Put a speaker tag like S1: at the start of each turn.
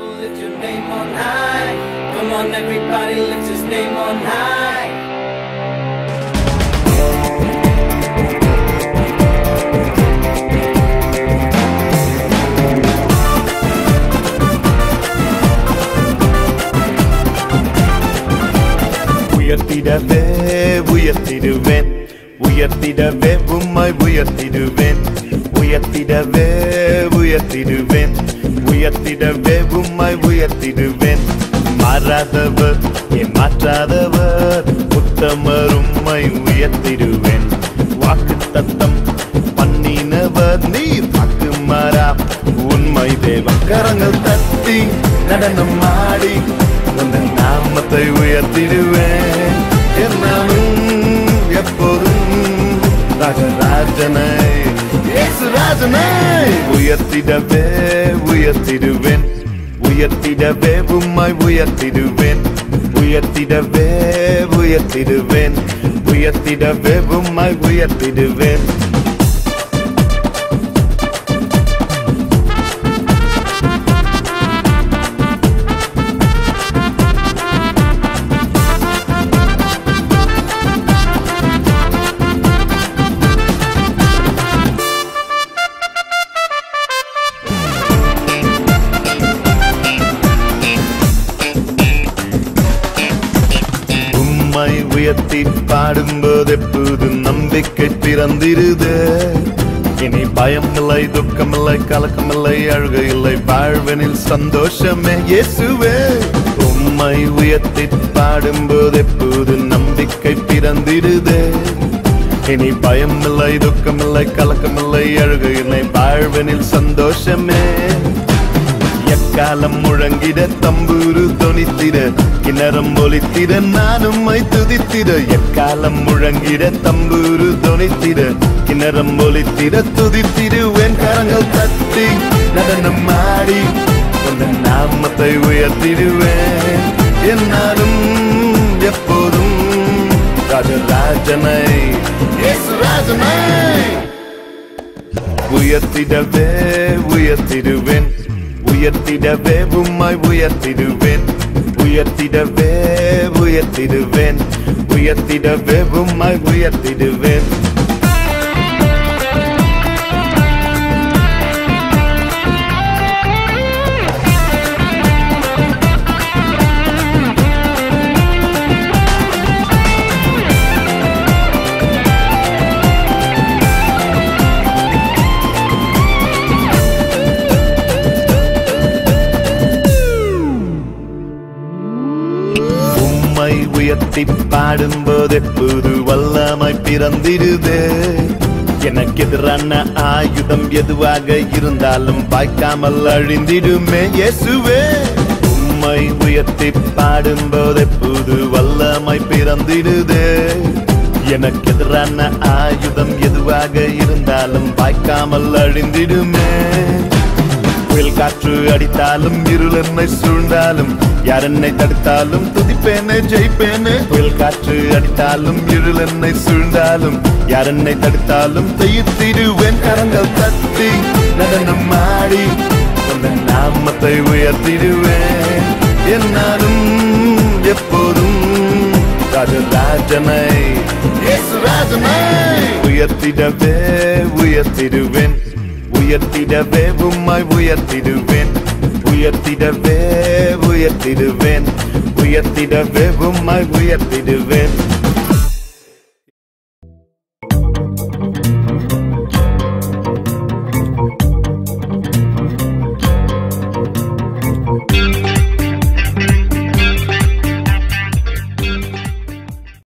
S1: We'll lift your name on high. Come on, everybody, lift his name on high.
S2: உயர்த்திடவே உயர்த்திடுவேன் உயர்த்திடவே உம்மை உயர்த்திடுவேன் உயர்த்திடவே உயர்த்திடுவேன் உயர்த்திடவே உம்மை உயர்த்திடுவேன். மாறாதவர் ஏமாற்றாதவர் உத்தமர் உம்மை உயர்த்திடுவேன். வாக்கு தத்தம் பண்ணினவர் நீர் வாக்கு மாறா உண்மை தேவன் கரங்கள் தட்டி நடனம் ஆடி உன் நாமத்தை உயர்த்திடுவேன். என்னாலும் எப்போதும் ராஜராஜனை இயேசுராஜனை உயர்த்திடவே. உயர்த்திடுவேன். உயர்த்திடவே உம்மை உயர்த்திடுவேன். உயர்த்திடவே உயர்த்திடுவேன். உயர்த்திடவே உம்மை உயர்த்திடுவேன். உம்மை பாடும்போது எப்போதும் நம்பிக்கை பிறந்திருது. இனி பயமில்லை துக்கமில்லை கலக்கமில்லை அழுகை இல்லை வாழ்வனில் சந்தோஷமே இயேசுவே. உம்மை உயர்த்தி பாடும்போது எப்போது நம்பிக்கை பிறந்திருது. இனி பயம் விளை தொக்கமில்லை கலக்கமில்லை அழுகை இல்லை வாழ்வனில் சந்தோஷமே. எக்காலம் முழங்கிட தம்பூரு தொனித்திட கிணறம் ஒலித்திட நானும் மை துதித்திட. எக்காலம் முழங்கிட தம்பூரு தொனித்திட கிணறம் ஒலித்திட துதித்திடுவேன் கரங்கள் தட்டி. நடனம் ஆடி உந்தன் நாமத்தை உயர்த்திடுவேன். என்னாலும் எப்போதும் ராஜராஜனை இயேசுராஜனை. உயர்த்திடவே உயர்த்திடுவேன். உயர்த்திடவே உம்மை உயர்த்திடுவேன். உயர்த்திடவே உயர்த்திடுவேன். உயர்த்திடவே உம்மை உயர்த்திடுவேன். உம்மை உயர்த்தி பாடும்போது புது வல்லமை பிறந்திருது எனக்கு எதிரான ஆயுதம் எதுவாக இருந்தாலும் வாய்க்காமல் அழிந்திடுமே இயேசுவே. உம்மை உயர்த்தி பாடும்போது புது வல்லமை பிறந்திடுது. எனக்கு எதிரான ஆயுதம் எதுவாக இருந்தாலும் வாய்க்காமல் அழிந்திடுமே. புயல் காற்று அடித்தாலும் இருள் என்னை சூழ்ந்தாலும் யார் என்னை தடுத்தாலும் துதிப்பேனே ஜெயிப்பேனே. புயல் காற்று அடித்தாலும் இருள் என்னை சூழ்ந்தாலும் யார் என்னை தடுத்தாலும் தெய்த்திடுவேன் கரங்கள் தட்டி நடனம் ஆடி உந்தன் நாமத்தை உயர்த்திடுவேன். என்னாலும் எப்போதும் ராஜராஜனை உயர்த்திடவே உயர்த்திடுவேன். உயர்த்திடவே உம்மை உயர்த்திடுவேன். உயர்த்திடவே உயர்த்திடுவேன். உயர்த்திடவே உம்மை உயர்த்திடுவேன்.